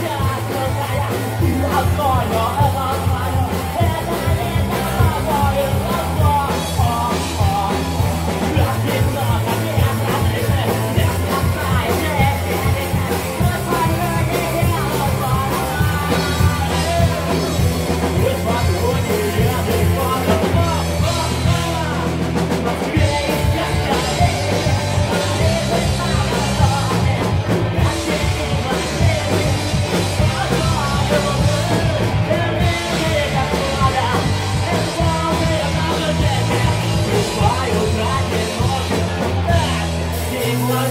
Yeah.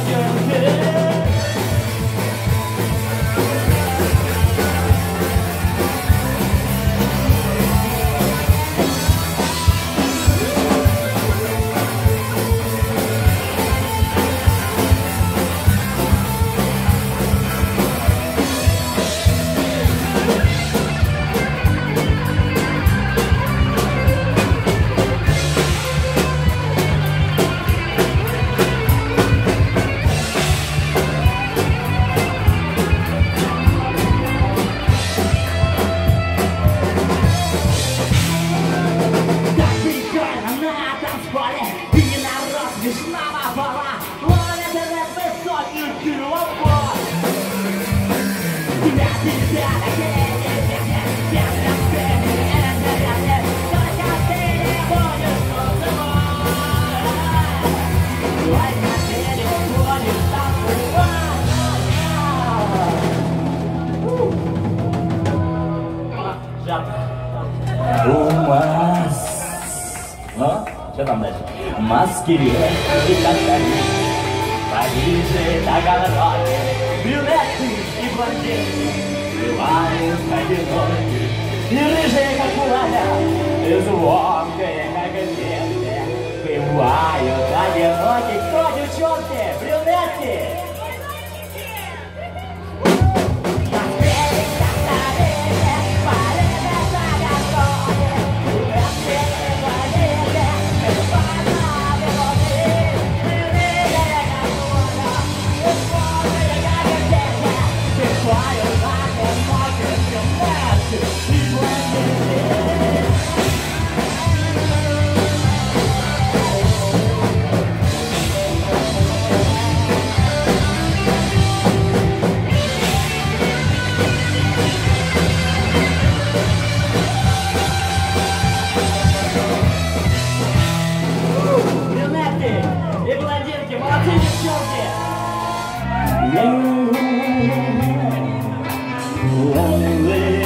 girl. Что там дальше? Москве и Казани, Париже, Таганроге, брюнеты и блондинки, Бывают одиноки, и рыжие, как Валя, и звонкие, как ветки. Бывают одиноки, блондинки, молодцы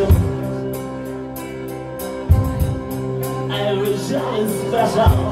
emotions I wish I special.